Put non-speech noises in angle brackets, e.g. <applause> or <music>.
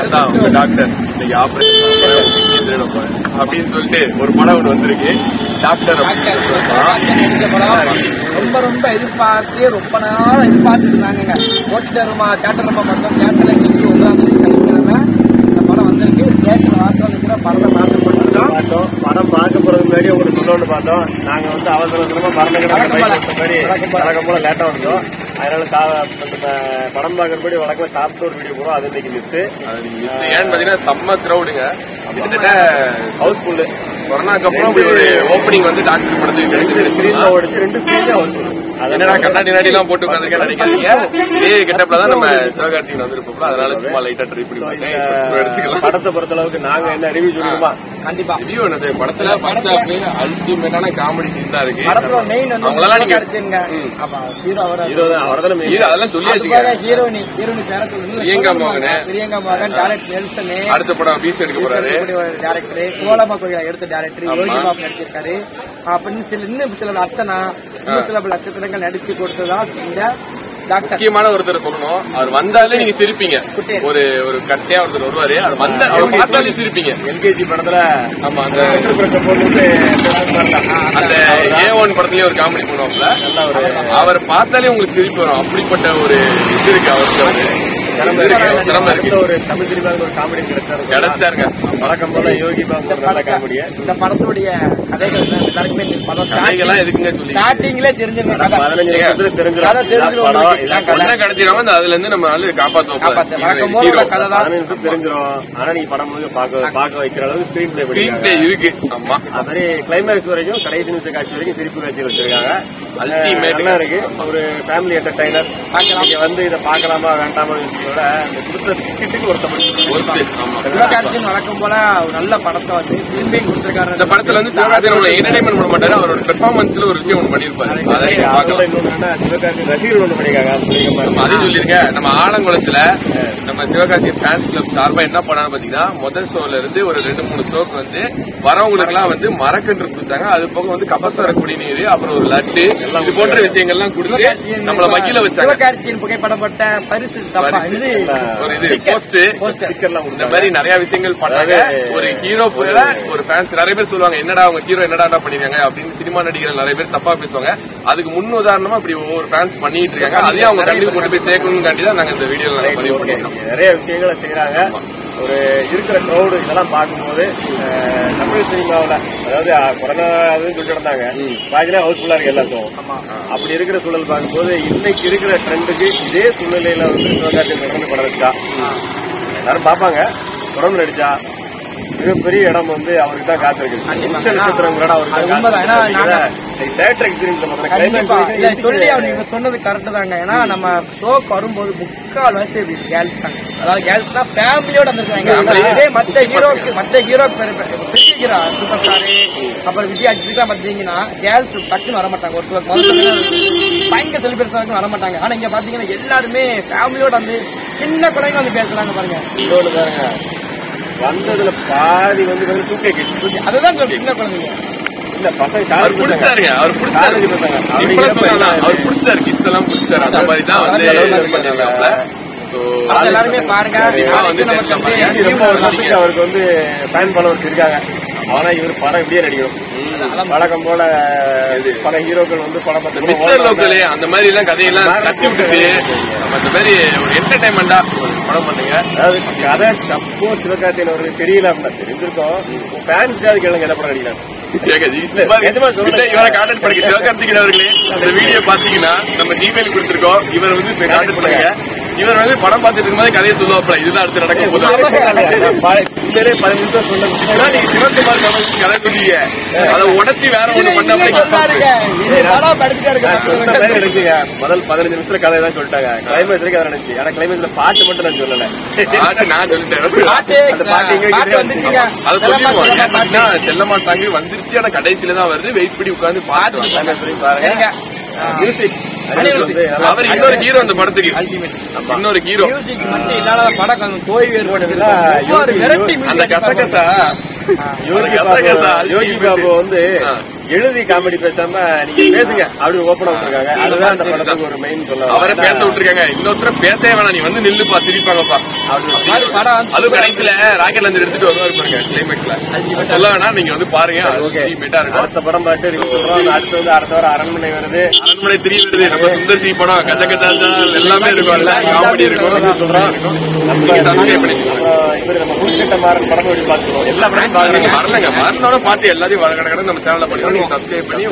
நான் தான் உங்க டாக்டர் இன்னைக்கு ஆபரேஷன் அப்படின்னு சொல்லிட்டு ஒரு படம் ஒன்று வந்திருக்கு. டாக்டர் ஒரு படம். படம் ரொம்ப ரொம்ப எதிர்பார்த்து ரொம்ப நாள் எதிர்பார்த்து இருந்தாங்க ஓட்டருமா தேட்டருமா மட்டும் தேட்டர்ல இன்னைக்கு ஒன்றாம் தேதி சனிக்கிழமை இந்த படம் வந்திருக்கு. தேட்டர் வாசல் இருக்கிற படத்தை பார்த்து பார்த்தோம். படம் பார்க்க முன்னாடி உங்களுக்கு சொல்லணும்னு பார்த்தோம். நாங்க வந்து அவசர அவசரமா படம் வழக்கம் போல. மாதிரி வழக்கம் போல. லேட்டா வந்தோம். அதனால படம் பார்க்கறபடி வழக்கமா சாப்பிட்டு ஒரு வீடியோ போறோம் அது இன்னைக்கு மிஸ் நீங்க miss. ஏன்னு பாத்தீங்கன்னா செம்ம கிரௌடுங்க கிட்டத்தட்ட ஹவுஸ்ஃபுல் கொரோனாக்கு அப்புறம் ஒரு ஓப்பனிங் வந்து டாக்டர் படத்துக்கு ஓடிச்சு. ரெண்டு ஸ்கிரீன்ல ஹவுஸ்ஃபுல் என்னடா கண்ணாடி நாடி எல்லாம் போட்டு உட்காந்துருக்கேன் நினைக்காதீங்க இதே <laughs> கெட்டப்ல தான் நம்ம சிவகார்த்திகன் வந்திருப்போம் அதனால சும்மா லைட்டா ட்ரை பண்ணி எடுத்துக்கலாம். படத்தை பொறுத்த அளவுக்கு நாங்க என்ன ரிவ்யூ சொல்லுமா கண்டிப்பா. ரிவ்யூ என்னது? படத்துல ஃபர்ஸ்ட் ஹாஃப் அல்டிமேட்டான காமெடி சீன் தான் இருக்கு. படத்துல மெயின் வந்து அவங்களெல்லாம் நீங்க ஹீரோ அவர் ஹீரோ தான். அவர் தானே main. இது அதெல்லாம் அதுக்காக ஹீரோனி ஹீரோனி பேர சொல்லி பிரியங்கா மோகனு. பிரியங்கா மோகன் டேரக்டர் நெல்சனு அடுத்த படம் பீஸ் எடுக்க போறாரு. டேரக்டர் கோலமா கோயில எடுத்த டேரக்டர். யோகி பாபு நடிச்சிருக்காரு. அப்படின்னு சில இன்னும் சில அர்ச்சனா இன்னும் சில நட்சத்திரங்கள் நடிச்சு கொடுத்ததான் இந்த முக்கியமான ஒருத்தர் சொல்லணும். அவர் வந்தாலே நீங்க சிரிப்பீங்க. ஒரு ஒரு கட்டையா ஒருத்தர் வருவாரு. அவர் வந்த அவர் பார்த்தாலே சிரிப்பீங்க. எல்கேஜி படத்துல ஆமா அந்த அந்த ஏ ஒன் படத்துலயே ஒரு காமெடி பண்ணுவாப்ல அவர் பார்த்தாலே உங்களுக்கு சிரிப்பு வரும். அப்படிப்பட்ட ஒரு இது இருக்கு அவருக்கு அவரு திறமை இருக்கு அவர் திறமை இருக்கு. அடுத்த ஒரு தமிழ் சினிமாவில் ஒரு காமெடி கிடைச்சாரு கிடைச்சாருங்க வழக்கம் போல யோகி பாபு ஒரு நல்ல காமெடியை இந்த படத்துடைய கதைகள் எல்லாருக்குமே. படம் கதைகள்லாம் எதுக்குங்க சொல்லி ஸ்டார்டிங்ல பதினஞ்சு தெரிஞ்சிடும். அதுல இருந்து நம்ம வந்து காப்பாத்துவோம் கதை தான். தெரிஞ்சிடும் ஆனா நீங்க படம் முழுக்க பார்க்க பார்க்க வைக்கிற அளவுக்கு ஸ்கிரீன் பிளே ஸ்கிரீன் பண்ணிருக்காங்க. பிளே இருக்கு. ஆமா. அது மாதிரி கிளைமேக்ஸ் வரைக்கும் கடைசி நிமிஷம் காட்சி வரைக்கும் சிரிப்பு காட்சி வச்சிருக்காங்க. நல்லா இருக்கு. ஒரு ஃபேமிலி என்டர்டைனர் நீங்க வந்து இதை பார்க்கலாமா வேண்டாமா விட இந்த கொடுத்த டிக்கெட்டுக்கு சிவகார்த்திகேயன் வழக்கம் போல ஒரு நல்ல படத்தை வந்து திரும்பியும் கொடுத்திருக்காரு. இந்த படத்துல வந்து சிவகார்த்திகேயன் என்டர்டைன்மெண்ட் பண்ண மாட்டாரு. அவரோட பெர்ஃபார்மன்ஸ்ல ஒரு விஷயம் ஒன்று பண்ணிருப்பாரு அதை ரசிகர்கள் ஒன்று பண்ணிருக்காங்க அதையும் சொல்லியிருக்கேன். நம்ம ஆலங்குளத்துல நம்ம சிவகார்த்திகேயன் ஃபேன்ஸ் கிளப் சார்பா என்ன பண்ணான்னு பாத்தீங்கன்னா முதல் ஷோல இருந்து ஒரு ரெண்டு மூணு ஷோக்கு வந்து வரவங்களுக்கு எல்லாம் வந்து மரக்கன்று கொடுத்தாங்க. அது போக வந்து கபசர குடிநீர் அப்புறம் ஒரு லட்டு இது போன்ற விஷயங்கள்லாம் கொடுத்து நம்மள மகிழ வச்சாங்க. சிவகார்த்தியின் புகைப்படப்பட்ட பரிசு ஒரு இது. போஸ்ட் இந்த மாதிரி நிறைய விஷயங்கள் பண்ணாங்க. ஒரு ஹீரோ போல. ஒரு ஃபேன்ஸ் நிறைய பேர் சொல்லுவாங்க என்னடா அவங்க ஹீரோ என்னடா பண்ணிருக்காங்க? அப்படின்னு சினிமா நடிகர்கள் நிறைய பேர் தப்பா பேசுவாங்க. அதுக்கு முன் உதாரணமா இப்படி ஒவ்வொரு ஃபேன்ஸ் பண்ணிட்டு இருக்காங்க. அதையும் அவங்க கண்டிப்பா கொண்டு போய் சேர்க்கணும்னு காண்டி தான் நாங்க இந்த வீடியோ நிறைய விஷயங்களை செய்யறாங்க ஒரு இருக்கிற க்ரௌடு இதெல்லாம் பார்க்கும்போது தமிழ் சினிமாவில் அதாவது கொரோனா அதுன்னு சொல்லிட்டு இருந்தாங்க பாத்தீங்கன்னா ஹவுஸ்ஃபுல்லா இருக்கு எல்லாருக்கும். அப்படி இருக்கிற சூழல் பார்க்கும்போது இன்னைக்கு இருக்கிற ட்ரெண்டுக்கு இதே சூழ்நிலையில வந்து சிவகார்த்திகேயன் தொடர்ந்து படம் நடிச்சா எல்லாரும் பார்ப்பாங்க. தொடர்ந்து நடிச்சா மிகப்பெரிய இடம் வந்து அவருக்கு தான் காத்திருக்கு நட்சத்திரங்களோட அவருக்கு உண்மைதான். சொல்லி அவர் நீங்க சொன்னது கரெக்ட் தாங்க. ஏன்னா நம்ம ஷோக்கு வரும்போது முக்கால் வயசு கேர்ள்ஸ் தான் அதாவது கேர்ள்ஸ் தான் ஃபேமிலியோட வந்திருக்காங்க. இதே மத்த ஹீரோக்கு மத்த ஹீரோ பெரிய ஹீரோ சூப்பர் ஸ்டாரு அப்புறம் விஜய் அஜித்லாம் பாத்தீங்கன்னா கேர்ள்ஸ் டக்குன்னு வர மாட்டாங்க ஒரு சில பயங்கர செலிபிரேஷன் வர மாட்டாங்க ஆனா இங்க பாத்தீங்கன்னா எல்லாருமே ஃபேமிலியோட வந்து சின்ன குழந்தைங்க வந்து பேசுறாங்க பாருங்க. வந்ததுல பாதி வந்து வந்து தூக்கி கிட்டு. அதுதான் சின்ன குழந்தைங்க. இல்ல பசங்க அவர் பிடிச்சாருங்க அவர் பிடிச்சாரு. அவர் பிடிச்சாரு கிட்ஸ் எல்லாம் பிடிச்சாரு. அந்த மாதிரி தான் வந்து எல்லாருமே பாருங்க அவருக்கு வந்து ஃபேன் ஃபாலோவர்ஸ் இருக்காங்க. ஆனா இவர் படம் இப்படியே நடிக்கணும். வழக்கம் போல பல ஹீரோக்கள் வந்து படம் பார்த்து மிஸ்டர் லோக்கலு அந்த மாதிரி எல்லாம் கதையெல்லாம் தட்டி விட்டுட்டு நம்ம இந்த மாதிரி ஒரு என்டர்டைன்மெண்டா ஒரு படம் பண்ணுங்க. அதாவது கதை தப்போ சிவகார்த்தியன் அவருக்கு தெரியல அப்படின்னா தெரிஞ்சிருக்கோம். ஃபேன்ஸ்க்காவது கேளுங்க என்ன படம். இல்ல, இவரை கான்டாக்ட் பண்ணுங்க சிவகார்த்திகேயன் அவர்களே இந்த வீடியோ பாத்தீங்கன்னா நம்ம ஜிமெயில் கொடுத்திருக்கோம். இவர் வந்து கான்டாக்ட் பண்ணுங்க. இவர் வந்து படம் பார்த்துட்டு இருக்கும்போது கதையை சொல்லுவாப்ல இதுதான் அடுத்து நடக்கும் பதினஞ்சு நிமிஷம் சொன்னது நீங்க சிவகுமார் கதை சொன்னீங்க அதை உடச்சி வேற ஒண்ணு பண்ண சொன்னாருங்க. இது படம் படுத்துட்டா சொன்ன மாதிரி இருக்கு நினைச்சுங்க முதல் பதினஞ்சு நிமிஷத்துல கதை தான் சொல்லிட்டாங்க. கிளைமேக்ஸ் வரைக்கும் அதை நினைச்சு. ஆனா கிளைமேக்ஸ்ல பாட்டு மட்டும் நான் சொல்லல. பாட்டு நான் சொல்லிட்டேன். பாட்டு அந்த பாட்டு எங்க பாட்டு அதை சொல்லிடுவோம். பாட்டு. செல்லம்மா சாங்கு வந்துருச்சு. ஆனா கடைசியில தான் வருது. வெயிட் பண்ணி உட்கார்ந்து பாத்து கிளைமேக்ஸ் வரைக்கும் பாருங்க. அவர் இன்னொரு ஹீரோ அந்த படத்துக்கு. இன்னொரு ஹீரோ மட்டும் இல்லாத படம் யோகி- வெரைட்டி அந்த கசகசா. கசகசா பாபு யோகி பாபு வந்து. எழுதி காமெடி பேசாம நீங்க பேசுங்க. அப்படி ஓப்பனா விட்டுருக்காங்க அதுதான் அந்த படத்துக்கு ஒரு மெயின் சொல்ல அவரை பேச விட்டுருக்காங்க. இன்னொருத்தர பேசவே வேணாம். நீ வந்து நில்லுப்பா சிரிப்பாங்கப்பா. அது கடைசியில ராக்கெட் வந்து எடுத்துட்டு வருவாரு பாருங்க கிளைமேக்ஸ்ல சொல்ல வேணாம். நீங்க வந்து பாருங்க. ஓகே. பெட்டா இருக்கும். அடுத்த படம் சொல்றோம் அடுத்து வந்து அடுத்த வாரம் அரண்மனை வருது. அரண்மனை திரி வருது. நம்ம சுந்தர் சி படம். கஜ கஜா எல்லாமே இருக்கும்ல காமெடி இருக்கும். சப்ஸ்கிரைப் பண்ணிக்கோங்க. இவரு நம்ம புதுக்கட்ட மாறன் படம் பார்த்துருவோம் எல்லா படமும் பாருங்க வரலங்க மறந்தோட பார்த்து எல்லாத்தையும் கடை நம்ம சேனல்ல பண்ணி சப்ஸ்கிரைப் பண்ணி